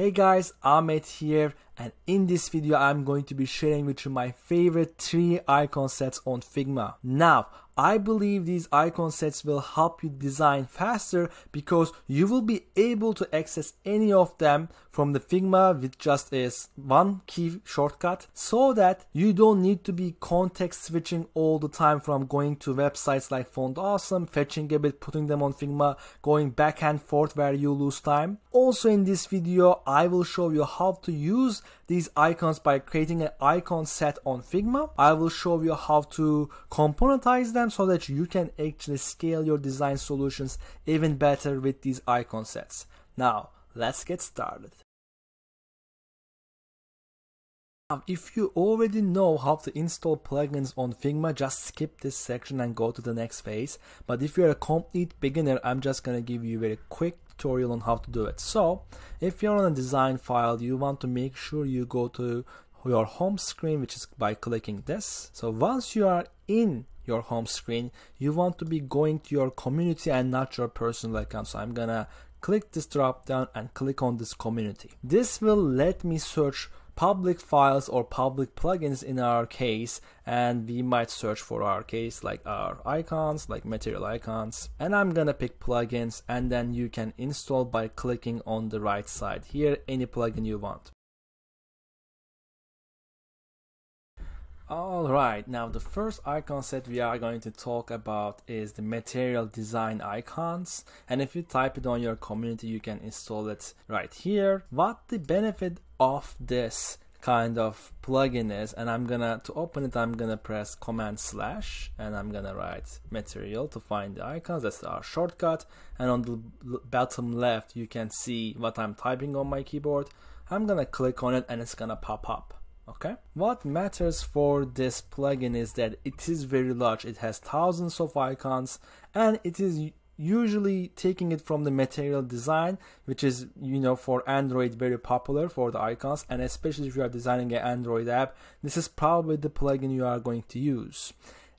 Hey guys, Ahmet here and in this video I'm going to be sharing with you my favorite 3 icon sets on Figma. Now, I believe these icon sets will help you design faster because you will be able to access any of them from the Figma with just a one key shortcut so that you don't need to be context switching all the time from going to websites like Font Awesome, fetching a bit, putting them on Figma, going back and forth where you lose time. Also in this video, I will show you how to use these icons by creating an icon set on Figma. I will show you how to componentize them so that you can actually scale your design solutions even better with these icon sets. Now, let's get started. If you already know how to install plugins on Figma, just skip this section and go to the next phase. But if you're a complete beginner, I'm just gonna give you a very quick tutorial on how to do it. So if you're on a design file, you want to make sure you go to your home screen, which is by clicking this. So once you are in your home screen, you want to be going to your community and not your personal account. So I'm gonna click this drop down and click on this community. This will let me search public files or public plugins in our case and we might search for our case like our icons like material icons. And I'm gonna pick plugins and then you can install by clicking on the right side here any plugin you want. Alright, now the first icon set we are going to talk about is the material design icons. And if you type it on your community you can install it right here. What the benefit of this kind of plugin is and I'm gonna to open it I'm gonna press command slash and I'm gonna write material to find the icons. That's our shortcut. And on the bottom left you can see what I'm typing on my keyboard. I'm gonna click on it and it's gonna pop up. Okay? What matters for this plugin is that it is very large. It has thousands of icons and it is usually taking it from the material design which is you know for android very popular for the icons and especially if you are designing an android app this is probably the plugin you are going to use.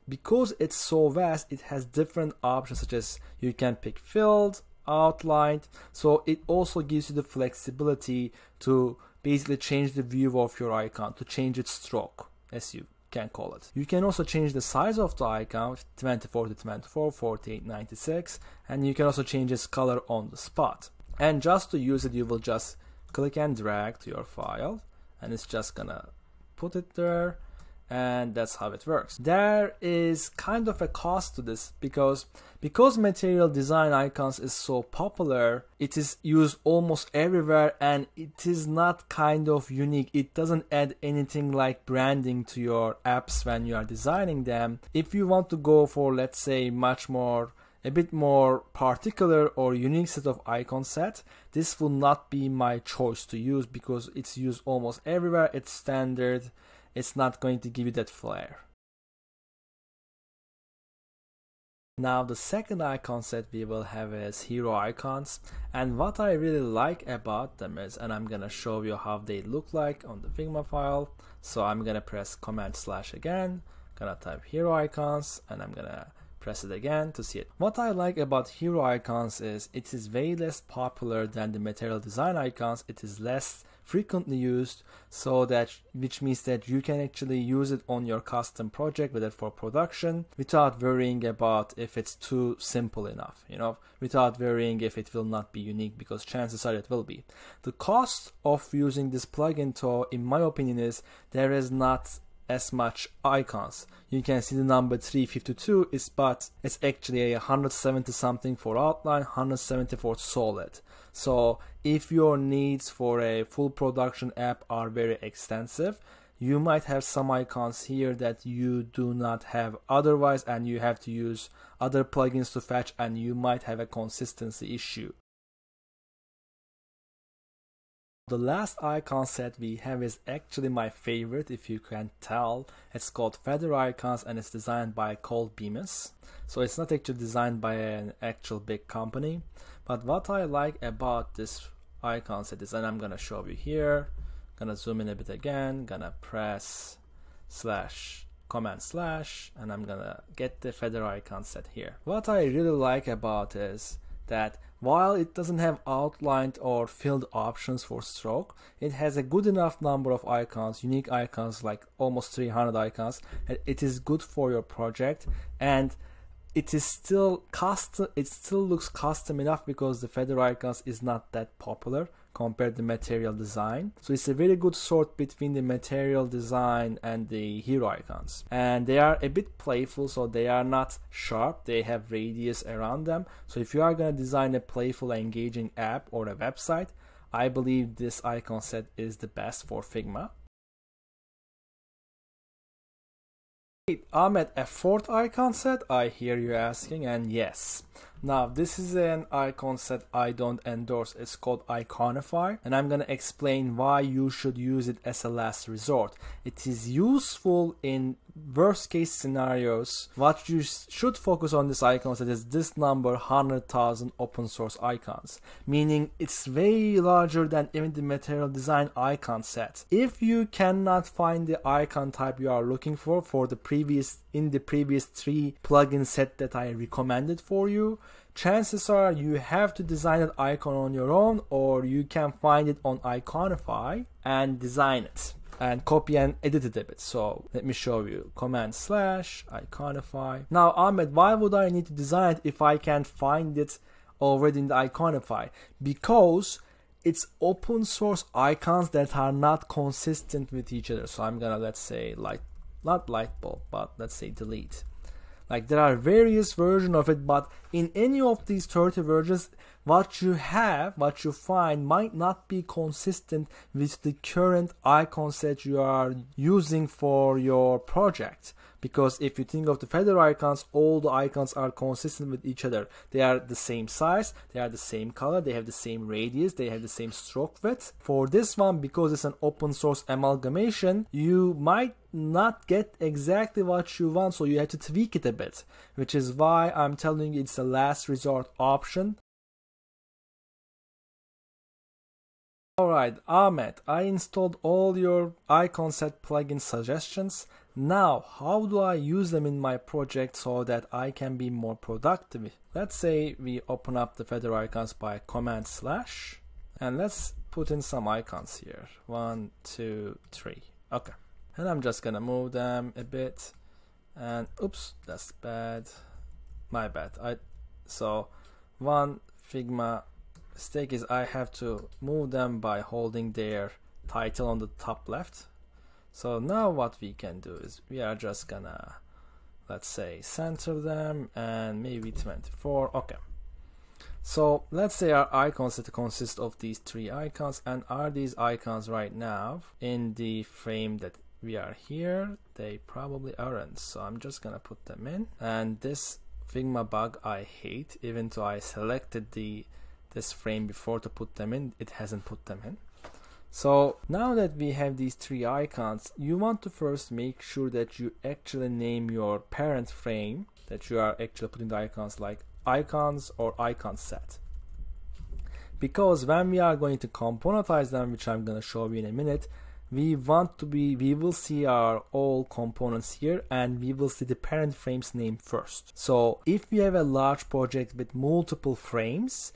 Because it's so vast it has different options such as you can pick filled outlined so it also gives you the flexibility to basically change the view of your icon to change its stroke as you can call it. You can also change the size of the icon 24 to 24, 48, 96 and you can also change its color on the spot. And just to use it you will just click and drag to your file and it's just gonna put it there and that's how it works. There is kind of a cost to this because because material design icons is so popular, it is used almost everywhere and it is not kind of unique. It doesn't add anything like branding to your apps when you are designing them. If you want to go for let's say much more a bit more particular or unique set of icon set, this will not be my choice to use because it's used almost everywhere. It's standard it's not going to give you that flair. Now the second icon set we will have is hero icons and what I really like about them is and I'm gonna show you how they look like on the Figma file so I'm gonna press command slash again gonna type hero icons and I'm gonna press it again to see it. What I like about hero icons is it is way less popular than the material design icons. It is less frequently used so that which means that you can actually use it on your custom project whether for production without worrying about if it's too simple enough you know without worrying if it will not be unique because chances are it will be. The cost of using this plugin to in my opinion is there is not as much icons. You can see the number 352 is but it's actually a 170 something for outline, 170 for solid. So if your needs for a full production app are very extensive, you might have some icons here that you do not have otherwise and you have to use other plugins to fetch and you might have a consistency issue. The last icon set we have is actually my favorite if you can tell. It's called Feather Icons and it's designed by Cole Bemis. So it's not actually designed by an actual big company. But what I like about this icon set is, and I'm gonna show you here, gonna zoom in a bit again, gonna press slash command slash and I'm gonna get the feather icon set here. What I really like about is that while it doesn't have outlined or filled options for stroke, it has a good enough number of icons, unique icons like almost 300 icons. It is good for your project and it is still custom it still looks custom enough because the feather icons is not that popular compared to material design. So it's a very good sort between the material design and the hero icons. And they are a bit playful so they are not sharp. They have radius around them. So if you are going to design a playful engaging app or a website i believe this icon set is the best for figma. Ahmet, a fourth icon set? I hear you asking, and yes. Now, this is an icon set I don't endorse. It's called Iconify, and I'm gonna explain why you should use it as a last resort. It is useful in worst case scenarios. What you should focus on this icon set is this number 100,000 open source icons, meaning it's way larger than even the material design icon set. If you cannot find the icon type you are looking for for the previous in the previous three plugin set that I recommended for you, chances are you have to design an icon on your own or you can find it on Iconify and design it and copy and edit it a bit. So let me show you. Command slash Iconify. Now Ahmet, why would I need to design it if I can't find it already in the Iconify? Because it's open source icons that are not consistent with each other. So I'm gonna let's say light not light bulb, but let's say delete. Like there are various versions of it, but in any of these 30 versions, what you have, what you find might not be consistent with the current icons that you are using for your project. Because if you think of the feather icons all the icons are consistent with each other. They are the same size they are the same color they have the same radius they have the same stroke width. For this one because it's an open source amalgamation you might not get exactly what you want so you have to tweak it a bit. Which is why i'm telling you it's a last resort option Alright, Ahmet, I installed all your icon set plugin suggestions. Now, how do I use them in my project so that I can be more productive? Let's say we open up the feather icons by command slash and let's put in some icons here. One, two, three. Okay. And I'm just gonna move them a bit and oops, that's bad. My bad. I so one Figma mistake is I have to move them by holding their title on the top left. So now what we can do is we are just gonna let's say center them and maybe 24 okay. So let's say our icons that consist of these three icons and are these icons right now in the frame that we are here? They probably aren't. So I'm just gonna put them in. And this Figma bug I hate even though I selected the this frame before to put them in it hasn't put them in. So now that we have these three icons you want to first make sure that you actually name your parent frame that you are actually putting the icons like icons or icon set. Because when we are going to componentize them which I'm going to show you in a minute we want to be we will see our all components here and we will see the parent frame's name first. So if we have a large project with multiple frames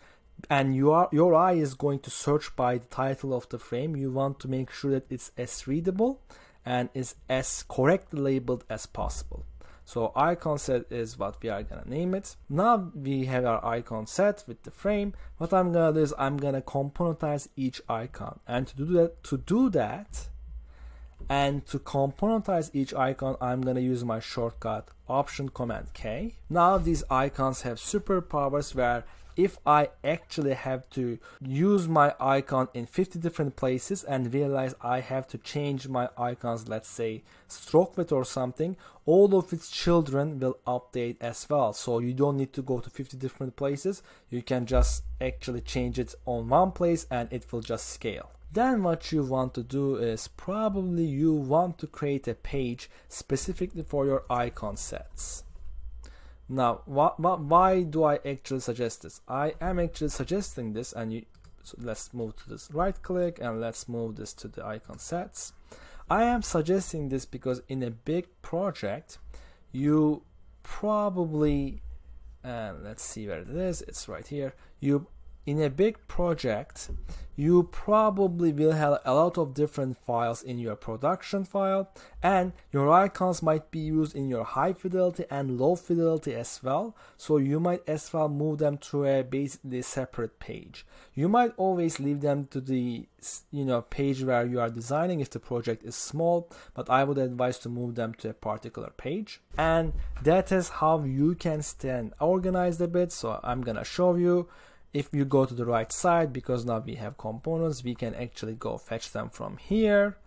and you are, your eye is going to search by the title of the frame. You want to make sure that it's as readable and is as correctly labeled as possible. So icon set is what we are gonna name it. Now we have our icon set with the frame. What i'm gonna do is i'm gonna componentize each icon. And to do that to do that and to componentize each icon I'm gonna use my shortcut option command K. Now these icons have superpowers where if I actually have to use my icon in 50 different places and realize I have to change my icons, let's say stroke width or something, all of its children will update as well. So you don't need to go to 50 different places. You can just actually change it on one place and it will just scale. Then what you want to do is probably you want to create a page specifically for your icon sets. Now, what, what, why do I actually suggest this? I am actually suggesting this, and you, so let's move to this right click and let's move this to the icon sets. I am suggesting this because in a big project, you probably and let's see where it is it's right here you in a big project, you probably will have a lot of different files in your production file and your icons might be used in your high fidelity and low fidelity as well. So you might as well move them to a basically separate page. You might always leave them to the you know page where you are designing if the project is small, but I would advise to move them to a particular page. And that is how you can stand organized a bit. So I'm gonna show you if you go to the right side because now we have components we can actually go fetch them from here.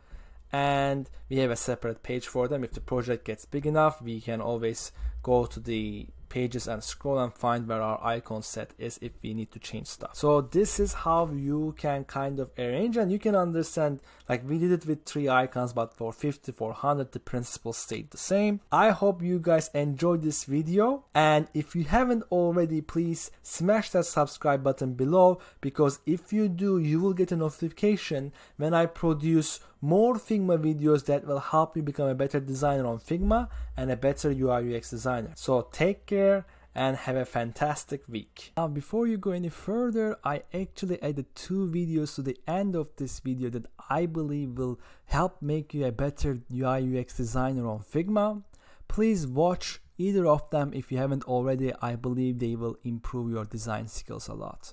And we have a separate page for them. If the project gets big enough we can always go to the pages and scroll and find where our icon set is if we need to change stuff. So this is how you can kind of arrange and you can understand like we did it with three icons but for 50, 400 the principle stayed the same. I hope you guys enjoyed this video and if you haven't already please smash that subscribe button below because if you do you will get a notification when I produce more Figma videos that will help you become a better designer on Figma and a better UI UX designer. So take care and have a fantastic week. Now before you go any further, I actually added two videos to the end of this video that I believe will help make you a better UI UX designer on Figma. Please watch either of them if you haven't already. I believe they will improve your design skills a lot.